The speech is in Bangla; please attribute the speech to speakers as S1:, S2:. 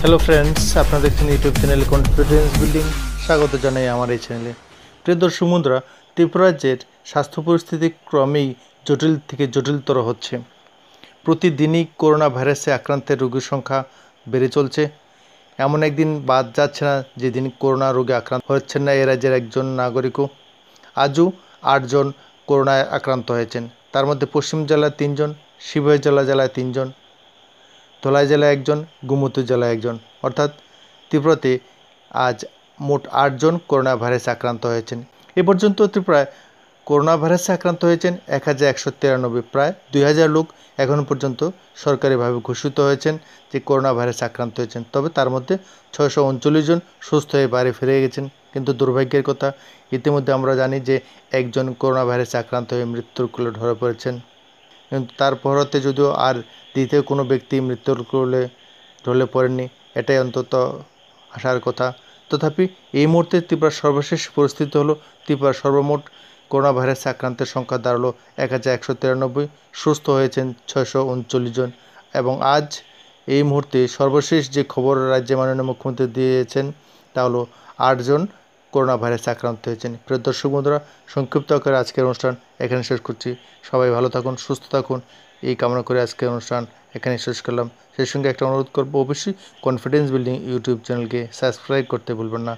S1: হ্যালো ফ্রেন্ডস আপনারা দেখছেন ইউটিউব চ্যানেল কনফিডেন্স বিল্ডিং স্বাগত জানাই আমার এই চ্যানেলে প্রিয় দর্শক বন্ধুরা ত্রিপুরা রাজ্যের স্বাস্থ্য পরিস্থিতি ক্রমেই জটিল থেকে জটিলতর হচ্ছে। প্রতিদিনই করোনা ভাইরাসে আক্রান্তের রোগীর সংখ্যা বেড়ে চলছে। এমন একদিন বাদ যাচ্ছে না যেদিন করোনা রোগে আক্রান্ত হচ্ছেন না এ রাজ্যের একজন নাগরিকও। আজও আটজন করোনায় আক্রান্ত হয়েছেন। তার মধ্যে পশ্চিম জেলার তিনজন শিবহর জেলা জেলায় তিনজন ধলাই জেলায় একজন, গুমতি জেলায় একজন। অর্থাৎ ত্রিপুরাতে আজ মোট আটজন করোনা ভাইরাসে আক্রান্ত হয়েছেন। এ পর্যন্ত ত্রিপুরায় করোনা ভাইরাসে আক্রান্ত হয়েছেন এক হাজার একশো তিরানব্বই, প্রায় দুই হাজার লোক এখনও পর্যন্ত সরকারিভাবে ঘোষিত হয়েছেন যে করোনা ভাইরাসে আক্রান্ত হয়েছেন। তবে তার মধ্যে ছয়শো উনচল্লিশ জন সুস্থ হয়ে বাড়ি ফিরে গেছেন। কিন্তু দুর্ভাগ্যের কথা, ইতিমধ্যে আমরা জানি যে একজন করোনা ভাইরাসে আক্রান্ত হয়ে মৃত্যুর কোলে ধরা পড়েছেন। কিন্তু তার পরতে যদিও আর দ্বিতীয় কোনো ব্যক্তি মৃত্যুর কোলে ঢলে পড়েননি, এটাই অন্তত আসার কথা। তথাপি এই মুহূর্তে ত্রিপুরার সর্বশেষ পরিস্থিতি হলো, ত্রিপুরার সর্বমোট করোনা ভাইরাসে আক্রান্তের সংখ্যা দাঁড়াল এক হাজার একশো তিরানব্বই, সুস্থ হয়েছেন ছয়শো উনচল্লিশ জন। এবং আজ এই মুহূর্তে সর্বশেষ যে খবর রাজ্যে মাননীয় মুখ্যমন্ত্রী দিয়েছেন তা হলো আটজন করোনা ভাইরাসে আক্রান্ত হয়েছেন। প্রিয় দর্শক বন্ধুরা, সংক্ষিপ্ত আকারে আজকের অনুষ্ঠান এখানে শেষ করছি। সবাই ভালো থাকুন, সুস্থ থাকুন। এই কামনা করে আজকের অনুষ্ঠান এখানে শেষ করলাম। সেই সঙ্গে একটা অনুরোধ করব, অবশ্যই কনফিডেন্স বিল্ডিং ইউটিউব চ্যানেলকে সাবস্ক্রাইব করতে ভুলবেন না।